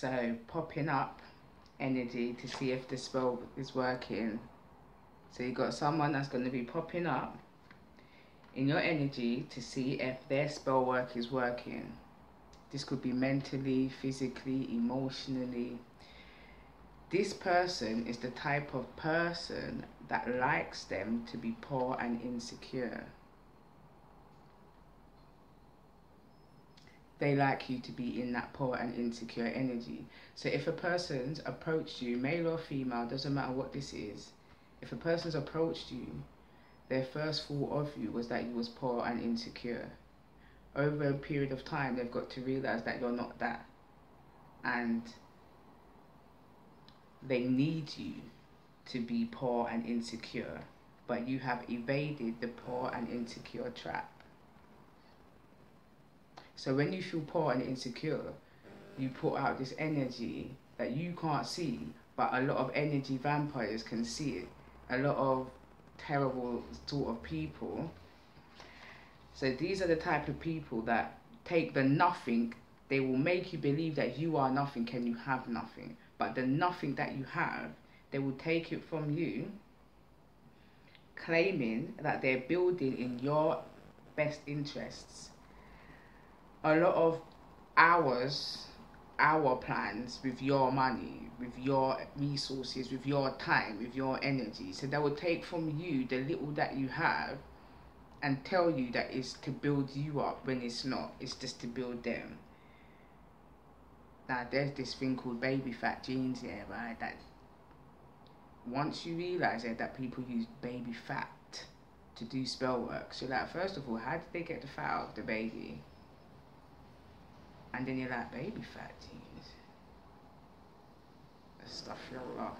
So popping up energy to see if the spell is working. So you've got someone that's going to be popping up in your energy to see if their spell work is working. This could be mentally, physically, emotionally. This person is the type of person that likes them to be poor and insecure. They like you to be in that poor and insecure energy. So if a person's approached you, male or female, doesn't matter what this is, if a person's approached you, their first thought of you was that you was poor and insecure. Over a period of time, they've got to realize that you're not that. And they need you to be poor and insecure, but you have evaded the poor and insecure trap. So when you feel poor and insecure, you put out this energy that you can't see, but a lot of energy vampires can see it. A lot of terrible sort of people. So these are the type of people that take the nothing, they will make you believe that you are nothing Can you have nothing. But the nothing that you have, they will take it from you, claiming that they're building in your best interests a lot of hours our plans with your money, with your resources, with your time, with your energy. So they will take from you the little that you have and tell you that it's to build you up when it's not. It's just to build them. Now there's this thing called baby fat genes here, right? That once you realise it, that people use baby fat to do spell work. So like first of all, how did they get the fat out of the baby? And then you're like, baby fat jeans. stuff you Astaghfirullah.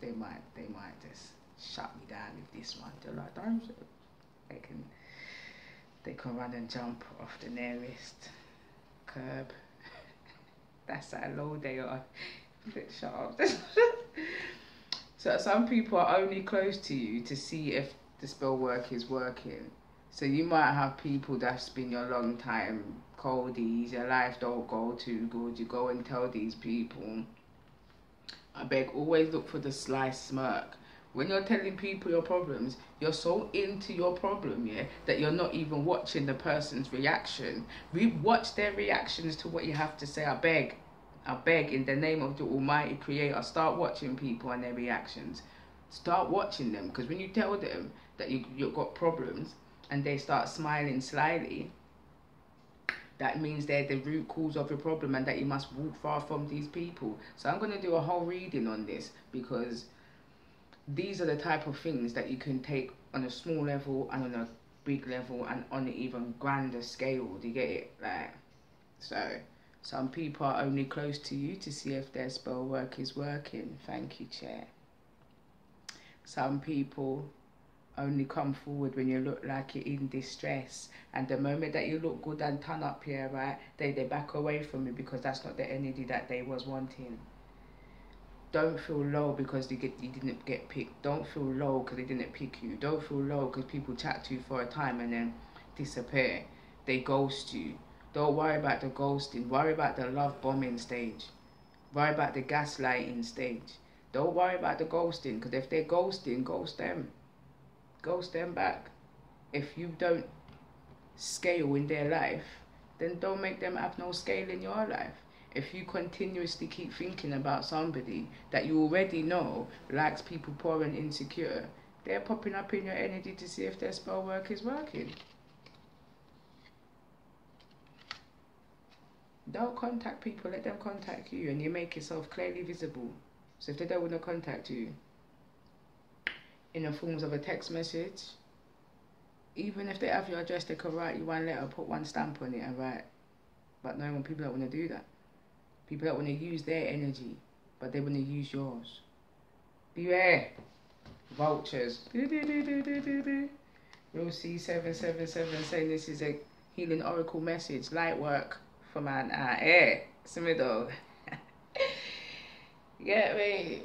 They might, they might just shut me down with this one. They're like, don't They can, they can run and jump off the nearest curb. That's how low they are. Shut up. so some people are only close to you to see if the spell work is working. So you might have people that's been your long time coldies, your life don't go too good. You go and tell these people. I beg, always look for the sly smirk. When you're telling people your problems, you're so into your problem, yeah, that you're not even watching the person's reaction. We watch their reactions to what you have to say. I beg, I beg, in the name of the Almighty Creator, start watching people and their reactions. Start watching them, because when you tell them that you, you've got problems, and they start smiling slyly, that means they're the root cause of your problem and that you must walk far from these people. So I'm going to do a whole reading on this because these are the type of things that you can take on a small level and on a big level and on an even grander scale. Do you get it? Like, so some people are only close to you to see if their spell work is working. Thank you, chair. Some people only come forward when you look like you're in distress. And the moment that you look good and turn up here, right, they, they back away from you because that's not the energy that they was wanting. Don't feel low because you, get, you didn't get picked. Don't feel low because they didn't pick you. Don't feel low because people chat to you for a time and then disappear. They ghost you. Don't worry about the ghosting. Worry about the love bombing stage. Worry about the gaslighting stage. Don't worry about the ghosting because if they're ghosting, ghost them go stand back. If you don't scale in their life, then don't make them have no scale in your life. If you continuously keep thinking about somebody that you already know likes people poor and insecure, they're popping up in your energy to see if their spell work is working. Don't contact people, let them contact you and you make yourself clearly visible. So if they don't want to contact you, in the forms of a text message. Even if they have your address, they could write you one letter, put one stamp on it and write. But no one, people don't want to do that. People don't want to use their energy, but they want to use yours. Beware. Vultures. Real C777 saying this is a healing oracle message. Light work for man. Ah, eh. Middle. Get me.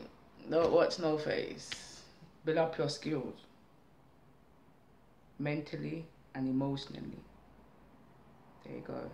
Don't watch no face build up your skills mentally and emotionally. There you go.